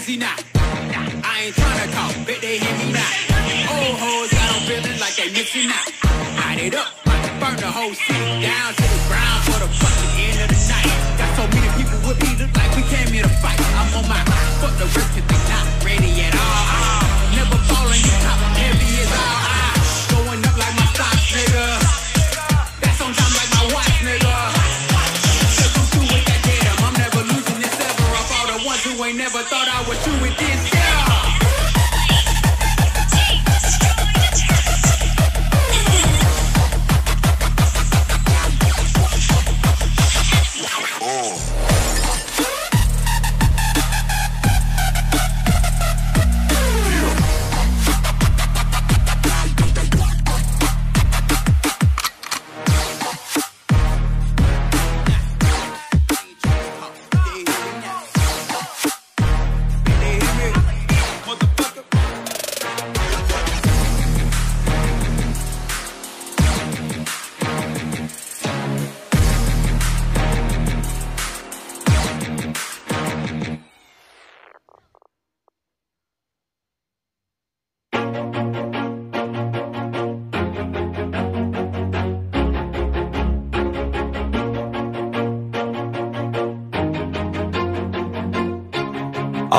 grizzy now. I ain't tryna talk, bet they hear me now. Old hoes got them feeling like they missing out. Light it up, burn the whole city down to the ground for the ain't never thought I was through with this,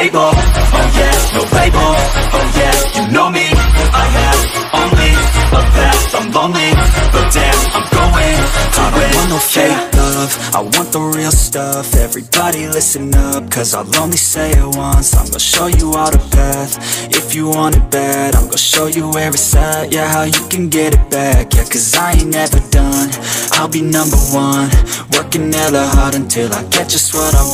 stable, oh yeah, no label, oh yeah, you know me, I have only a path, I'm lonely, but damn, I'm going to I don't want no fake love, I want the real stuff, everybody listen up, cause I'll only say it once, I'm gonna show you all the path, if you want it bad, I'm gonna show you where it's at, yeah, how you can get it back, yeah, cause I ain't never done, I'll be number one, working hella hard until I get just what I want.